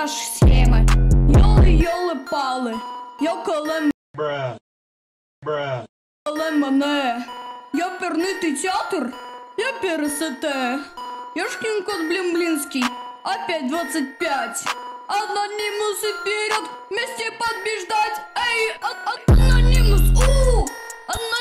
наші схеми. Йоли, йоли палы. йоколе Бра. Бра. Але мене. Я пернитий театр, я пересете. Ёшкин кот блин-блинский, опять 25. Анонимус и вперед, вместе подбеждать. Эй, а а анонимус, у, анонимус.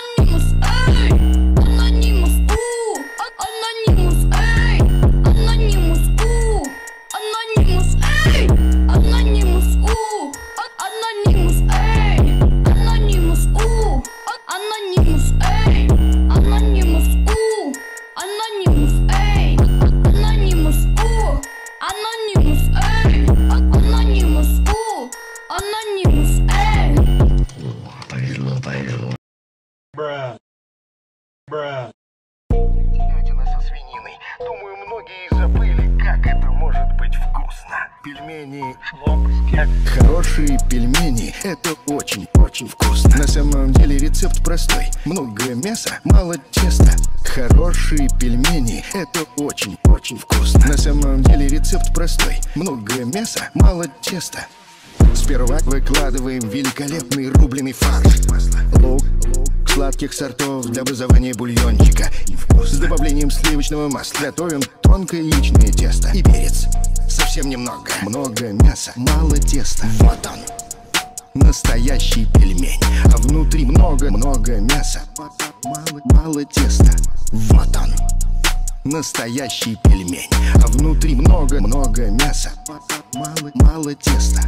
теста. Сперва выкладываем великолепный рубленый фарш, лук, сладких сортов для вызывания бульончика. С добавлением сливочного масла готовим тонкое яичное тесто и перец. Совсем немного. Много мяса, мало теста. Вот он. Настоящий пельмень. А внутри много-много мяса. Мало, мало теста. Вот он настоящий пельмень. А внутри много-много мяса. Мало, мало теста.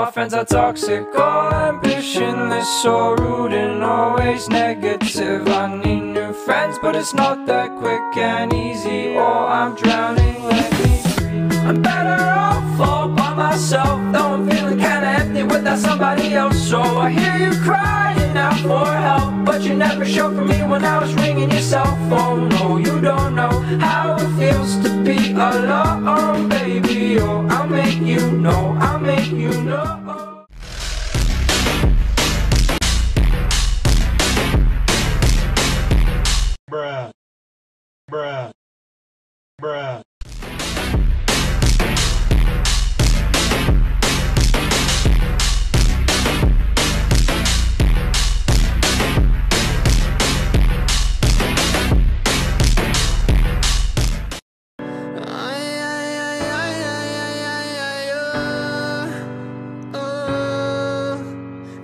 My friends are toxic, all ambitionless, so rude and always negative. I need new friends, but it's not that quick and easy. Oh, I'm drowning, let me. I'm better off all by myself, though I'm feeling kinda empty without somebody else. So I hear you crying out for help, but you never showed for me when I was ringing your cell phone. No, you don't know how it feels to be alone, baby. Oh, I'll make you know, I'll make you know.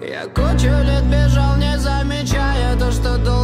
Я кучу лет бежал, не замечая то, что должен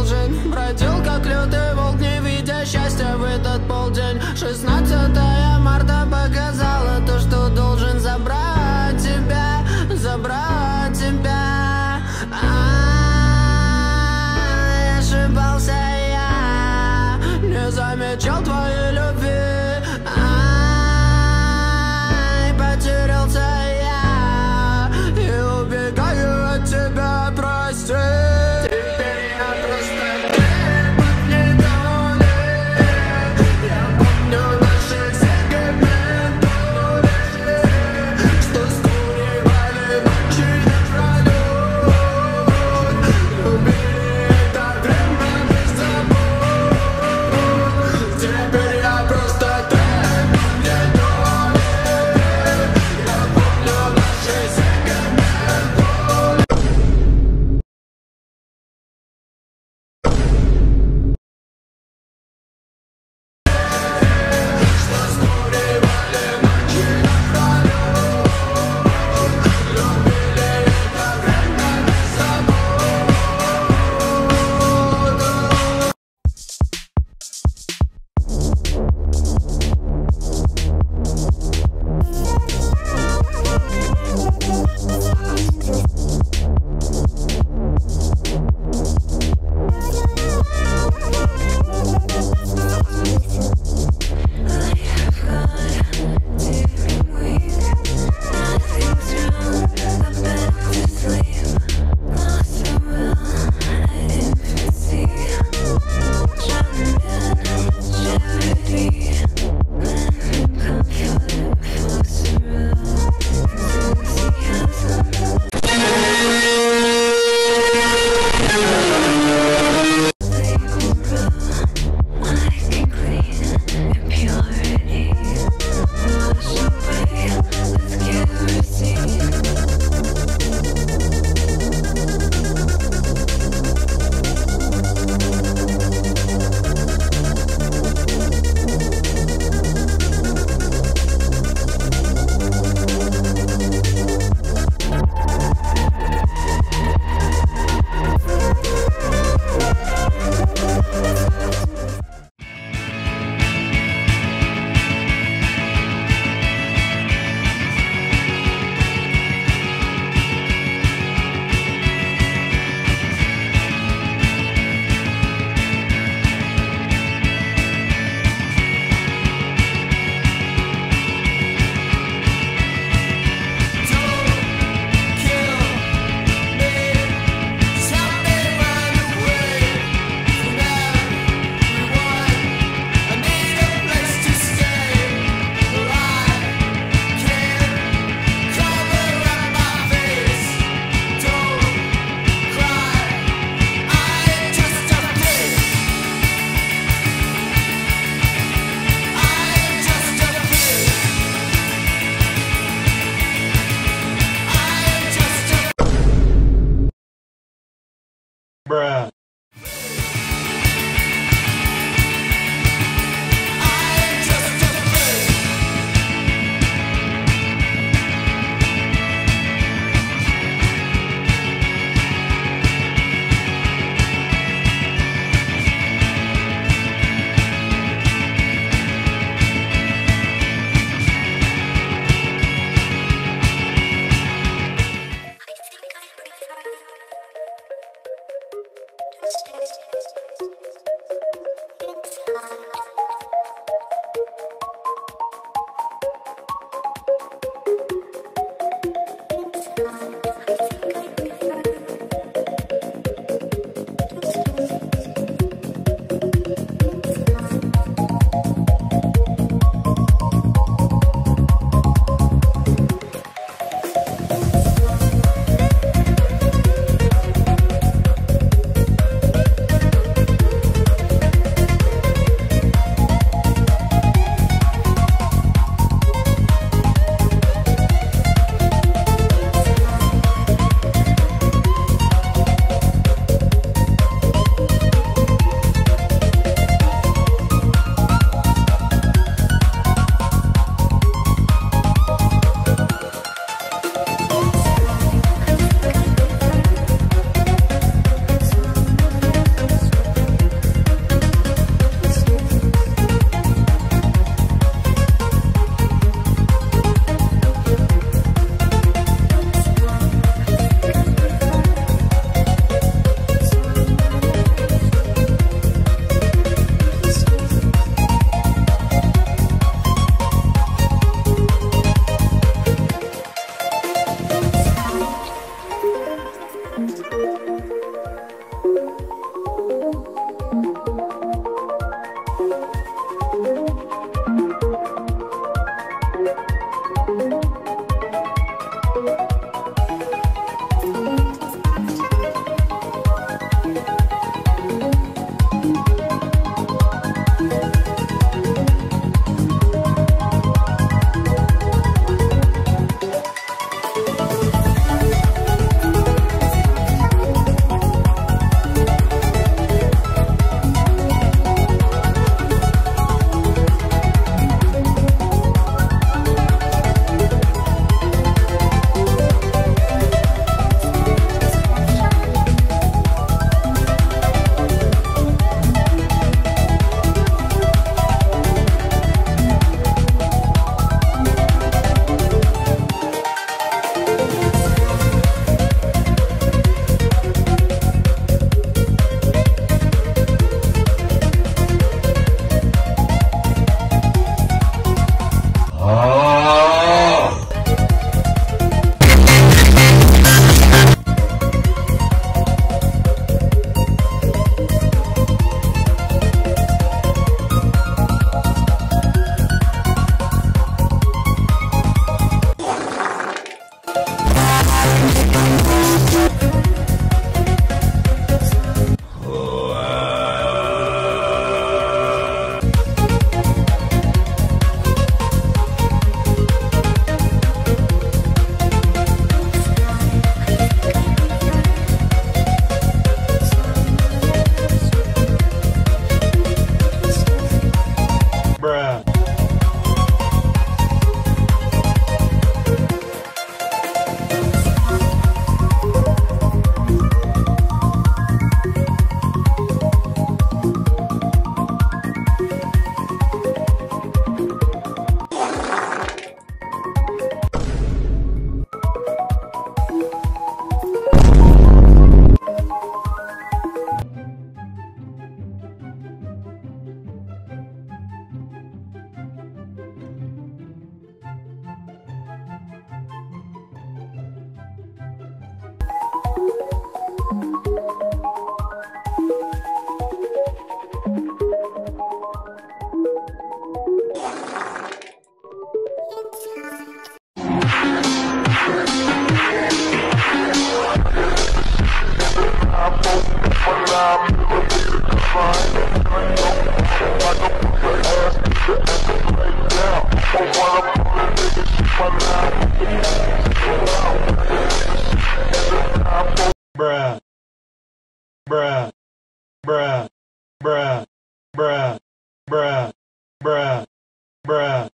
bruh,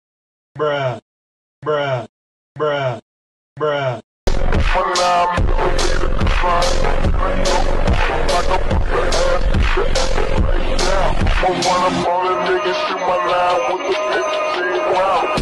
bruh, bruh, bruh, bruh. When I'm on the niggas my line with the bitches in wow.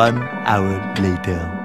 One hour later.